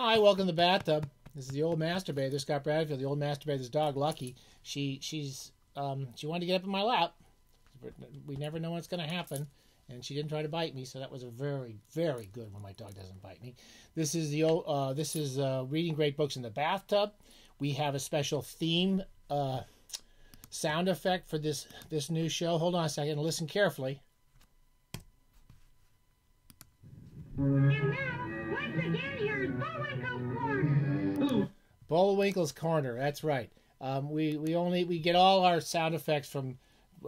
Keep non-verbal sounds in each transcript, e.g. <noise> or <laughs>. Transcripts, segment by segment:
Hi, welcome to the bathtub. This is the old masturbator, Scott Bradfield, the old masturbator's dog, Lucky. She she's um, she wanted to get up in my lap. We never know what's going to happen, and she didn't try to bite me, so that was a very very good when my dog doesn't bite me. This is the old uh, this is uh, reading great books in the bathtub. We have a special theme uh, sound effect for this this new show. Hold on a second, listen carefully. Bullwinkle's Corner. That's right. Um, we we only we get all our sound effects from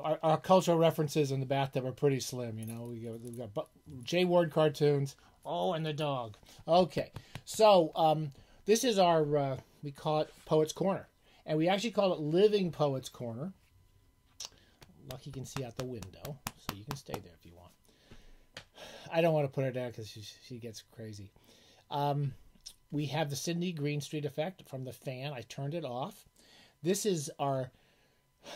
our, our cultural references in the bathtub are pretty slim. You know, we got, we got Jay Ward cartoons. Oh, and the dog. Okay, so um, this is our uh, we call it Poets Corner, and we actually call it Living Poets Corner. Lucky can see out the window, so you can stay there if you want. I don't want to put her down because she, she gets crazy. Um, we have the Sydney Greenstreet effect from the fan. I turned it off. This is our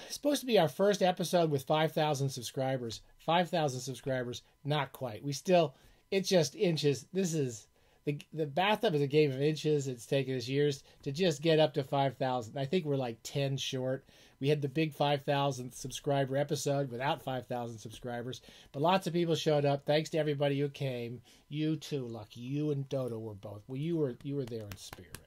supposed to be our first episode with 5,000 subscribers. 5,000 subscribers, not quite. We still, it's just inches. This is the the bathtub is a game of inches. It's taken us years to just get up to 5,000. I think we're like 10 short. We had the big 5,000 subscriber episode without 5,000 subscribers, but lots of people showed up. Thanks to everybody who came. You too, Lucky. You and Dodo were both. Well, you were you were there in spirit.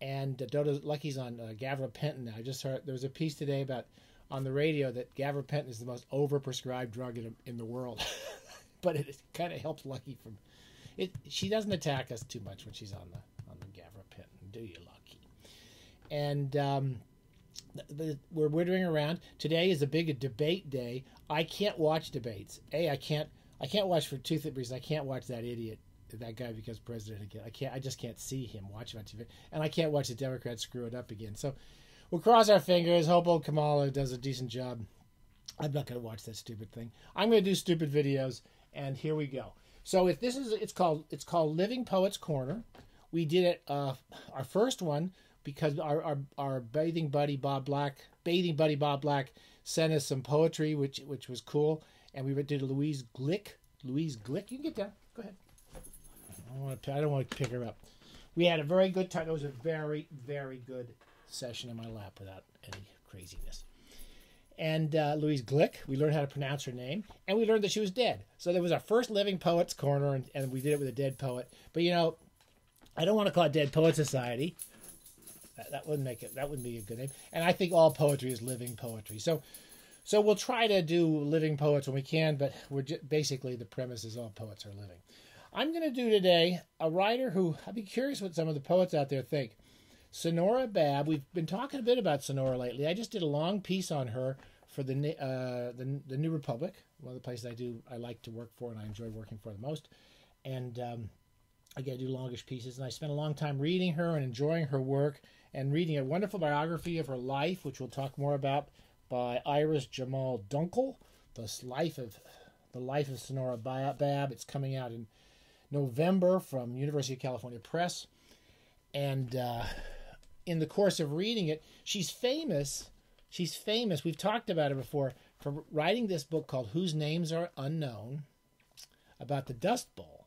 And uh, Dodo Lucky's on uh, gabapentin now. I just heard there was a piece today about on the radio that gabapentin is the most overprescribed drug in, in the world, <laughs> but it kind of helps Lucky from it. She doesn't attack us too much when she's on the on the gabapentin, do you, Lucky? And um, we're wittering around. Today is a big debate day. I can't watch debates. A, I can't. I can't watch for two reasons. I can't watch that idiot, that guy becomes president again. I can't. I just can't see him watching on TV, and I can't watch the Democrats screw it up again. So we'll cross our fingers. Hope old Kamala does a decent job. I'm not going to watch that stupid thing. I'm going to do stupid videos, and here we go. So if this is, it's called it's called Living Poets Corner. We did it. Uh, our first one because our, our, our bathing buddy Bob Black, bathing buddy Bob Black, sent us some poetry, which which was cool, and we did Louise Glück. Louise Glück, you can get down. Go ahead. I don't want to. I don't want to pick her up. We had a very good time. It was a very very good session in my lap without any craziness. And uh, Louise Glück, we learned how to pronounce her name, and we learned that she was dead. So there was our first living poets corner, and, and we did it with a dead poet. But you know, I don't want to call it Dead Poet Society that, that wouldn't make it. That wouldn't be a good name. And I think all poetry is living poetry. So, so we'll try to do living poets when we can. But we're just, basically the premise is all poets are living. I'm going to do today a writer who I'd be curious what some of the poets out there think. Sanora Babb. We've been talking a bit about Sanora lately. I just did a long piece on her for the uh, the, the New Republic, one of the places I do I like to work for and I enjoy working for the most. And um, I get to do longish pieces, and I spent a long time reading her and enjoying her work and reading a wonderful biography of her life, which we'll talk more about, by Iris Jamahl Dunkle, the life of the life of Sanora Babb. It's coming out in November from University of California Press, and uh, in the course of reading it, she's famous. She's famous. We've talked about it before for writing this book called "Whose Names Are Unknown," about the Dust Bowl,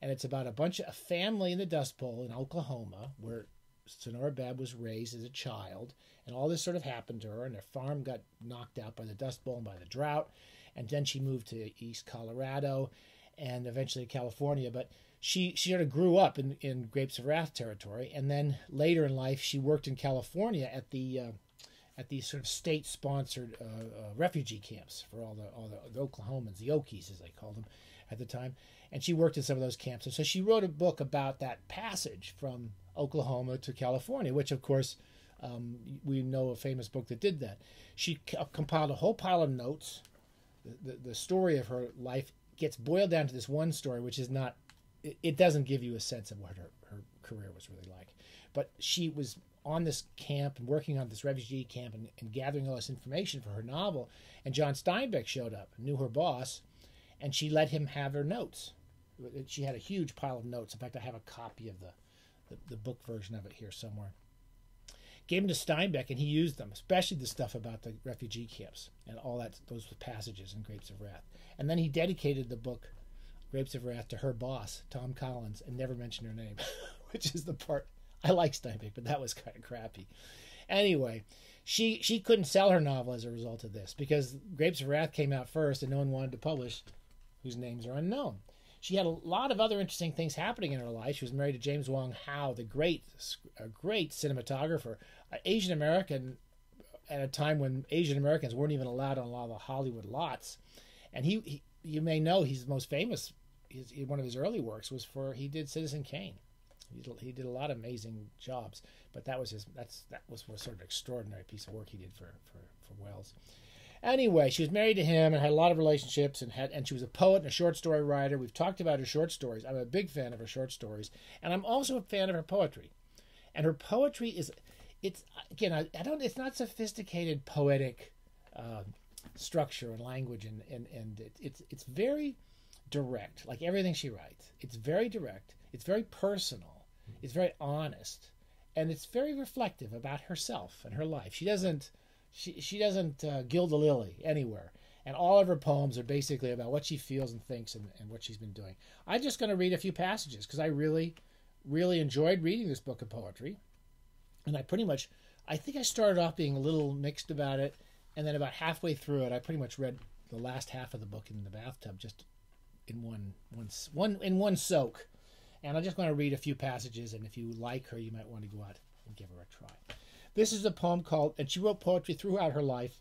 and it's about a bunch of a family in the Dust Bowl in Oklahoma where Sanora Babb was raised as a child, and all this sort of happened to her, and her farm got knocked out by the Dust Bowl and by the drought, and then she moved to East Colorado, and eventually California. But she she sort of grew up in in Grapes of Wrath territory, and then later in life she worked in California at the uh, at these sort of state-sponsored uh, uh, refugee camps for all the all the, the Oklahomans, the Okies as they called them at the time, and she worked in some of those camps. And so she wrote a book about that passage from Oklahoma to California, which of course um, we know a famous book that did that. She uh, compiled a whole pile of notes. The, the, the, story of her life gets boiled down to this one story, which is not, it, it doesn't give you a sense of what her, her career was really like. But she was on this camp and working on this refugee camp and, and gathering all this information for her novel. And John Steinbeck showed up, knew her boss, and she let him have her notes. She had a huge pile of notes. In fact, I have a copy of the the, the book version of it here somewhere. Gave them to Steinbeck, and he used them, especially the stuff about the refugee camps and all that those passages in Grapes of Wrath. And then he dedicated the book Grapes of Wrath to her boss, Tom Collins, and never mentioned her name, <laughs> which is the part I like Steinbeck, but that was kind of crappy. Anyway, she she couldn't sell her novel as a result of this because Grapes of Wrath came out first and no one wanted to publish whose names are unknown. She had a lot of other interesting things happening in her life. She was married to James Wong Howe, the great, a great cinematographer, Asian American, at a time when Asian Americans weren't even allowed on a lot of the Hollywood lots. And he, he you may know, he's the most famous. His, one of his early works was for he did Citizen Kane. He did, he did a lot of amazing jobs, but that was his. That's that was sort of extraordinary piece of work he did for for for Welles. Anyway, she was married to him and had a lot of relationships and had and she was a poet and a short story writer. We've talked about her short stories. I'm a big fan of her short stories, and I'm also a fan of her poetry. And her poetry is, it's again, I, I don't. It's not sophisticated poetic uh, structure and language, and and and it, it's it's very direct, like everything she writes. It's very direct. It's very personal. It's very honest, and it's very reflective about herself and her life. She doesn't she she doesn't uh, gild the lily anywhere and all of her poems are basically about what she feels and thinks and, and what she's been doing i'm just going to read a few passages because i really really enjoyed reading this book of poetry and i pretty much i think i started off being a little mixed about it and then about halfway through it i pretty much read the last half of the book in the bathtub just in one one, one in one soak and i'm just going to read a few passages and if you like her you might want to go out and give her a try this is a poem called, and she wrote poetry throughout her life,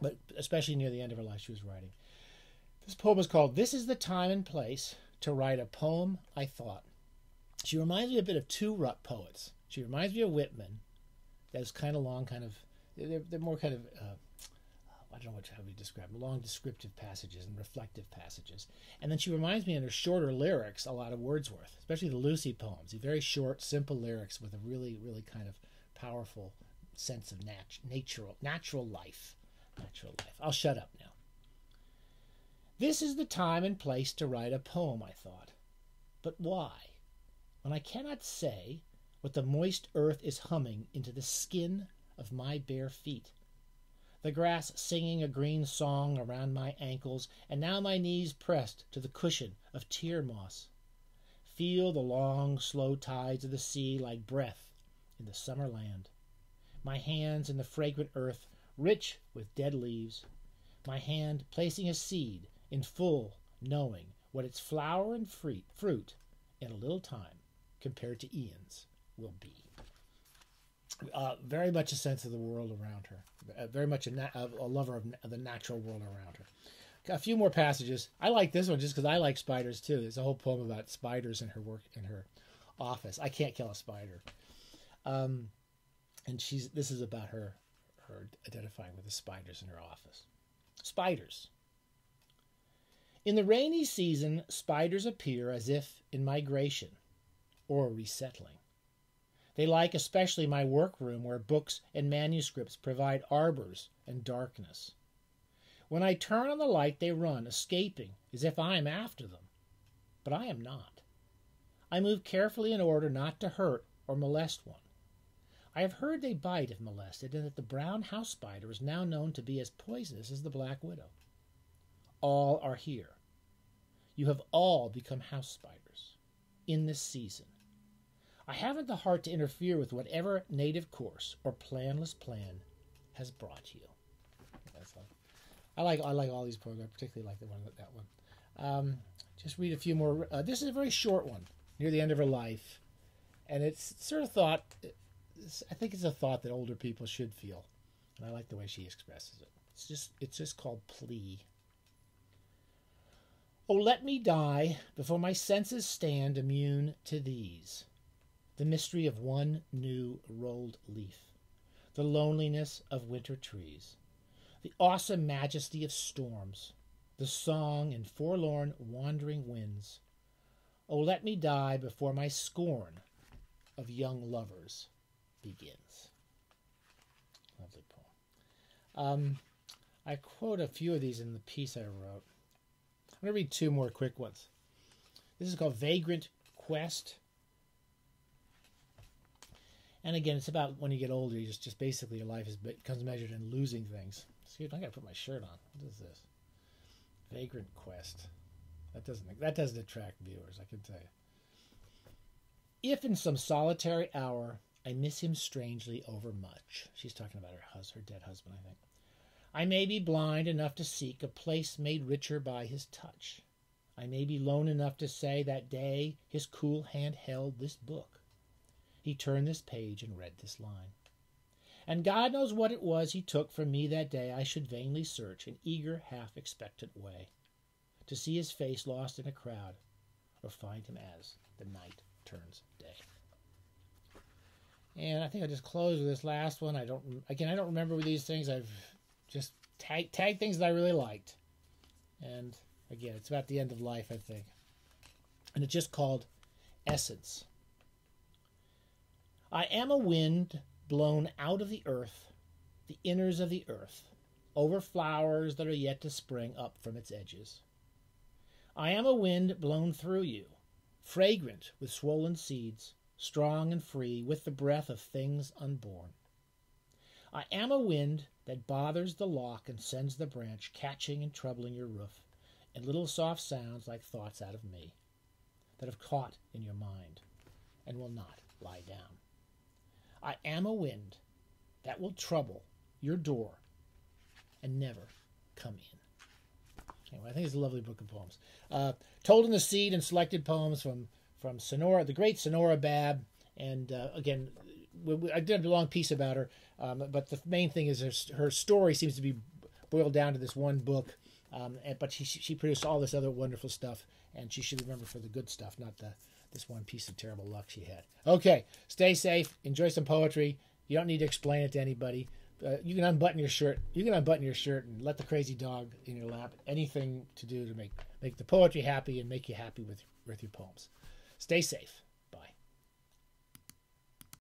but especially near the end of her life, she was writing. This poem is called This is the Time and Place to Write a Poem I Thought. She reminds me a bit of two Rut poets. She reminds me of Whitman. That's kind of long, kind of, they're, they're more kind of, uh, I don't know what, how we describe them, long descriptive passages and reflective passages. And then she reminds me in her shorter lyrics a lot of Wordsworth, especially the Lucy poems. The very short, simple lyrics with a really, really kind of powerful sense of nat- natural natural life. Natural life. I'll shut up now. This is the time and place to write a poem, I thought. But why? When I cannot say what the moist earth is humming into the skin of my bare feet. The grass singing a green song around my ankles, and now my knees pressed to the cushion of tear moss. Feel the long, slow tides of the sea like breath in the summer land. My hands in the fragrant earth, rich with dead leaves. My hand placing a seed in full knowing what its flower and fruit, in a little time, compared to Ian's, will be. Uh, very much a sense of the world around her. Uh, very much a, na- a lover of, na- of the natural world around her. A few more passages. I like this one just because I like spiders too. There's a whole poem about spiders in her work in her office. I can't kill a spider. Um, and she's this is about her her identifying with the spiders in her office. Spiders. In the rainy season, spiders appear as if in migration or resettling. They like especially my workroom where books and manuscripts provide arbors and darkness. When I turn on the light, they run, escaping as if I am after them. But I am not. I move carefully in order not to hurt or molest one. I have heard they bite if molested, and that the brown house spider is now known to be as poisonous as the black widow. All are here. You have all become house spiders in this season. I haven't the heart to interfere with whatever native course or planless plan has brought you. I like I like all these programs. I particularly like the one that one. Um, just read a few more. Uh, this is a very short one, near the end of her life, and it's sort of thought I think it's a thought that older people should feel, and I like the way she expresses it. It's just it's just called plea. Oh, let me die before my senses stand immune to these. The mystery of one new rolled leaf, the loneliness of winter trees, the awesome majesty of storms, the song and forlorn wandering winds. Oh, let me die before my scorn of young lovers begins. Lovely poem. Um, I quote a few of these in the piece I wrote. I'm going to read two more quick ones. This is called Vagrant Quest. And again, it's about when you get older, you just, just basically your life is becomes measured in losing things. See, I got to put my shirt on. What is this? Vagrant Quest. That doesn't that doesn't attract viewers, I can tell you. if in some solitary hour I miss him strangely overmuch, she's talking about her hus- her dead husband, I think. I may be blind enough to seek a place made richer by his touch. I may be lone enough to say that day his cool hand held this book. He turned this page and read this line. And God knows what it was he took from me that day I should vainly search, in eager, half expectant way, to see his face lost in a crowd, or find him as the night turns day. And I think I'll just close with this last one. I don't again I don't remember these things. I've just tag tag things that I really liked. And again, it's about the end of life, I think. And it's just called Essence. I am a wind blown out of the earth, the inners of the earth, over flowers that are yet to spring up from its edges. I am a wind blown through you, fragrant with swollen seeds, strong and free with the breath of things unborn. I am a wind that bothers the lock and sends the branch catching and troubling your roof in little soft sounds like thoughts out of me that have caught in your mind and will not lie down. I am a wind that will trouble your door and never come in. Anyway, I think it's a lovely book of poems. Uh, told in the Seed and selected poems from from Sanora, the great Sanora Babb, and uh, again, we, we, I did a long piece about her, um, but the main thing is her, her, story seems to be boiled down to this one book. Um, and, but she she produced all this other wonderful stuff, and she should remember for the good stuff, not the this one piece of terrible luck she had. Okay, stay safe, enjoy some poetry. You don't need to explain it to anybody. Uh, you can unbutton your shirt. You can unbutton your shirt and let the crazy dog in your lap. Anything to do to make make the poetry happy and make you happy with with your poems. Stay safe.